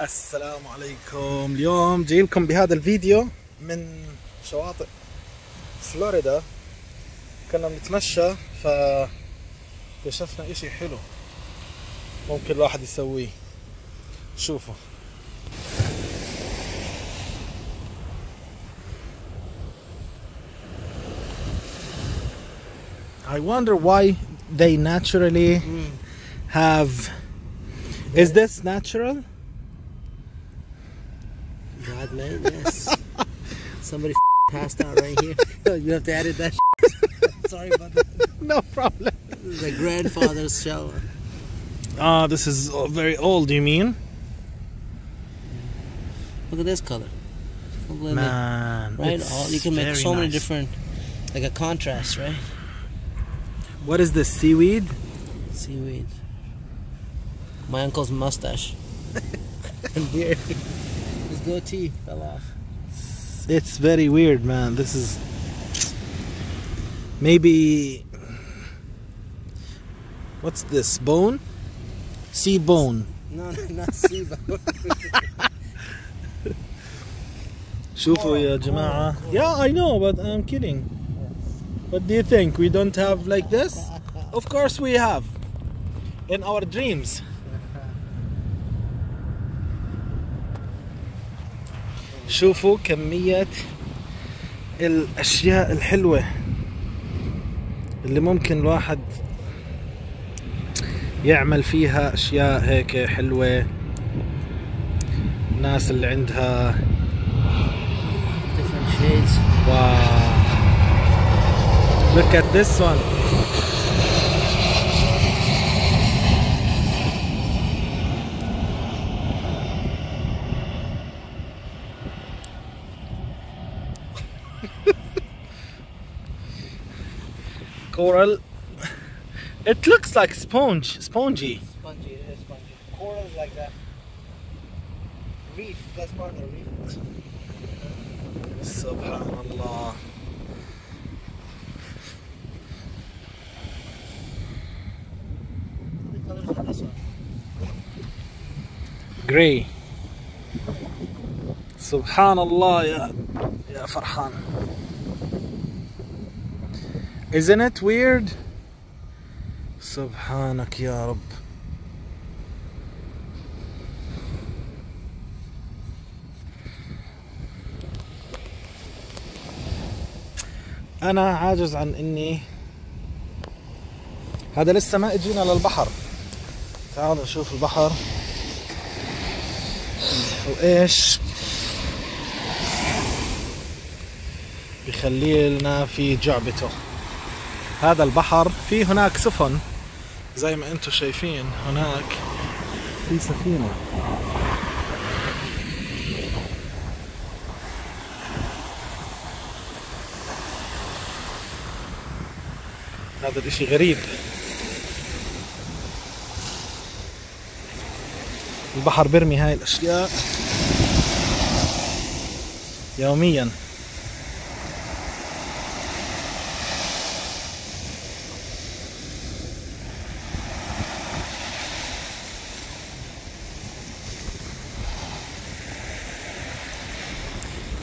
السلام عليكم. اليوم جاي لكم بهذا الفيديو من شواطئ فلوريدا. كنا بنتمشى فاكتشفنا إشي حلو ممكن الواحد يسويه. شوفوا. I wonder why they naturally have is this natural? God, man, yes. Somebody passed out right here. you have to edit that. Sorry about that. No problem. This is a grandfather's shower. Ah, this is uh, very old, you mean? Look at this color. Man, Right? All, you can make so many different, like a contrast, right? What is this seaweed? Seaweed. My uncle's mustache. and beard His goatee fell off. It's very weird, man. This is maybe what's this bone? Sea bone. No, no, not sea bone. شوفوا يا جماعة. Yeah, I know, but I'm kidding. What do you think? We don't have like this? Of course we have. In our dreams. شوفوا كمية الأشياء الحلوة اللي ممكن الواحد يعمل فيها أشياء هيك حلوة الناس اللي عندها different shades. Wow. Look at this one. Coral. It looks like sponge, spongy. Spongy, it is spongy. Coral like that. Reef, that's part of the reef. Subhanallah. Grey. Subhanallah, ya, ya Farhan. Isn't it weird? سبحانك يا رب. أنا عاجز عن إني هذا لسه ما إجينا للبحر. تعالوا نشوف البحر. وإيش بيخلي لنا في جعبته هذا البحر في هناك سفن. زي ما أنتم شايفين هناك. في سفينة. هذا الإشي غريب. البحر بيرمي هاي الأشياء. يوميا.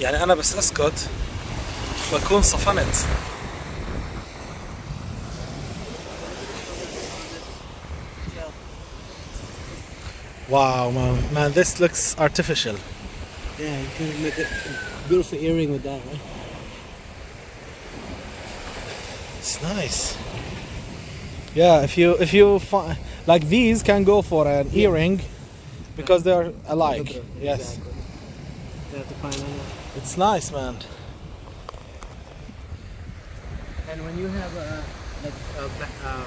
يعني انا بس اسكت بكون صفنت واو man, man this looks artificial Yeah, you can make a beautiful earring with that, right? It's nice. Yeah, if you if you find like these can go for an earring because they're alike. Yes, Exactly. You have to find another. it's nice, man. And when you have a like a uh,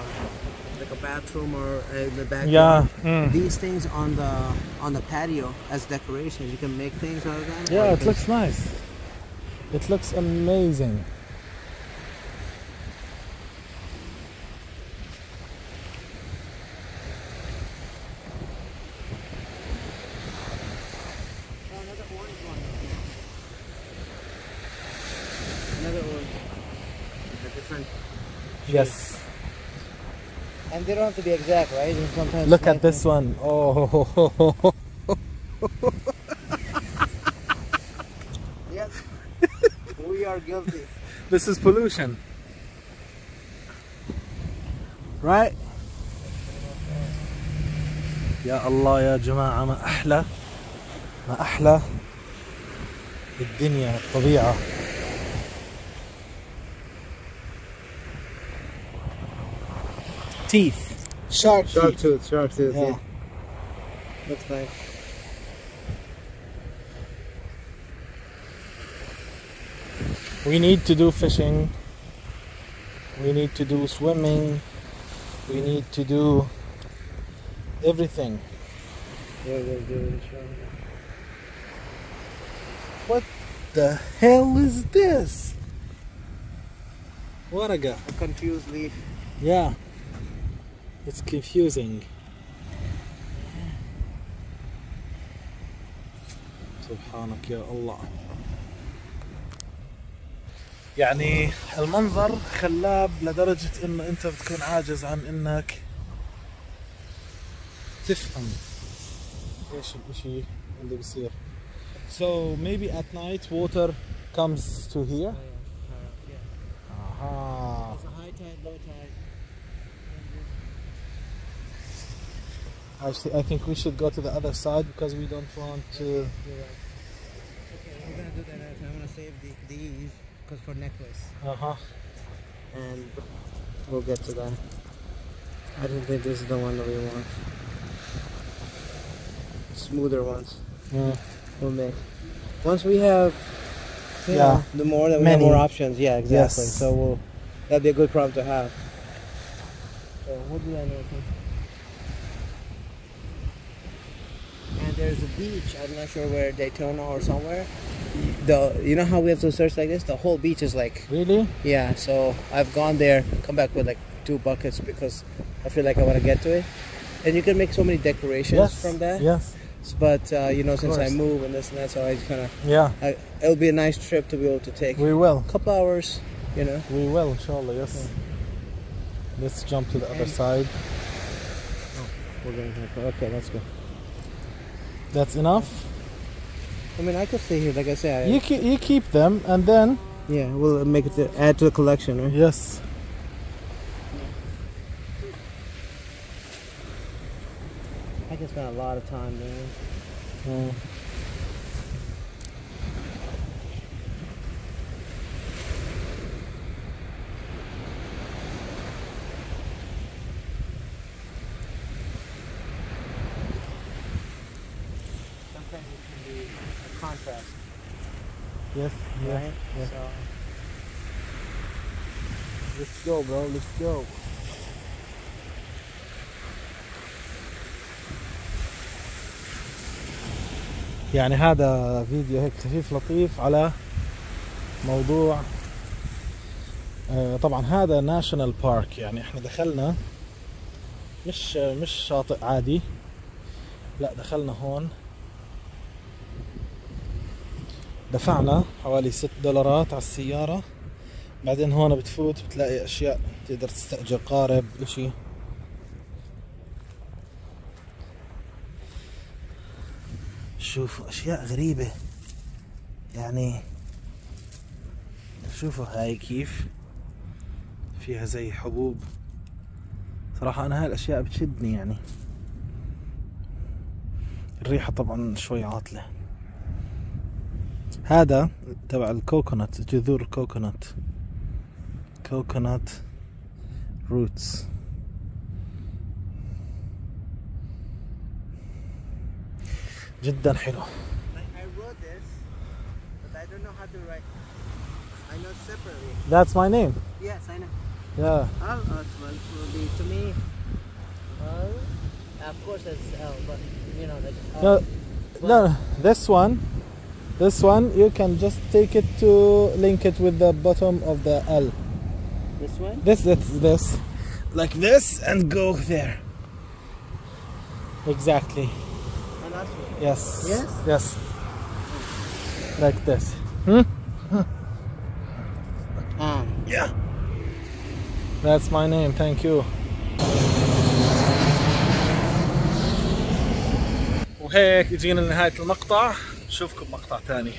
like a bathroom or uh, in the back, Yeah. mm. these things on the on the patio as decorations, you can make things out of that. or Yeah, it looks nice. It looks amazing. Yes. And they don't have to be exact, right? And sometimes Look at this one. Oh, Yes. we are guilty. This is pollution. Right? يا الله يا جماعة ما أحلى ما أحلى الدنيا الطبيعة teeth. Sharp, sharp teeth. tooth, sharp tooth. Yeah. yeah. Looks nice. We need to do fishing. We need to do swimming. We need to do everything. What the hell is this? What a guy. A confused leaf. Yeah. It's confusing. سبحانك يا الله يعني المنظر خلاب لدرجة انه أنت بتكون عاجز عن إنك تفهم إيش الإشي اللي بصير. So maybe at night water comes to here. Aha. Actually, I think we should go to the other side because we don't want to. You're right. Okay, we're gonna do that. next. I'm gonna save the, these because for necklace, Uh huh. and we'll get to that. I don't think this is the one that we want. Smoother ones. Yeah. We'll make. Once we have, Yeah. know, the more that we Many. have more options. Yeah, exactly. Yes. So we'll that'd be a good problem to have. So we'll do that. Next time. And there's a beach. I'm not sure where Daytona or somewhere. The you know how we have to search like this? The whole beach is like Really? yeah. So I've gone there, come back with like two buckets because I feel like I want to get to it. And you can make so many decorations Yes. from that. Yes. But uh, you know, since I move and this and that, so I kind of Yeah. I, it'll be a nice trip to be able to take We will. a couple hours, you know. We will, inshallah. Yes. Let's jump to the other side. We're going to okay, let's go. That's enough. I mean, I could stay here, like I said. I, You keep you keep them and then yeah, we'll make it to, add to the collection, right? yes. I can spend a lot of time there. Mm. Contrast, Yes. Yeah. right? yeah. So Let's go, bro. Let's go. يعني هذا فيديو هيك خفيف لطيف على موضوع آه، طبعا هذا ناشونال بارك يعني إحنا دخلنا مش مش شاطئ عادي لا دخلنا هون دفعنا حوالي ست دولارات على السيارة. بعدين هون بتفوت بتلاقي أشياء تقدر تستأجر قارب إشي. شوفوا أشياء غريبة. يعني شوفوا هاي كيف فيها زي حبوب. صراحة أنا هاي الأشياء بتشدني يعني. الريحة طبعا شوي عاطلة. هذا تبع الكوكونات جذور الكوكونات كوكونات روتس جدا حلو. That's my name Yes, I know. yeah Al Aswal will be to me. Al, of course it's L, but you know like. no, Al. no this one this one you can just take it to link it with the bottom of the L This one. this this this like this and go there exactly Al Aswal. yes Yes? yes like this hmm? Ah. Yeah. That's my name. Thank you. وهيك اجينا لنهاية المقطع نشوفكم مقطع تاني.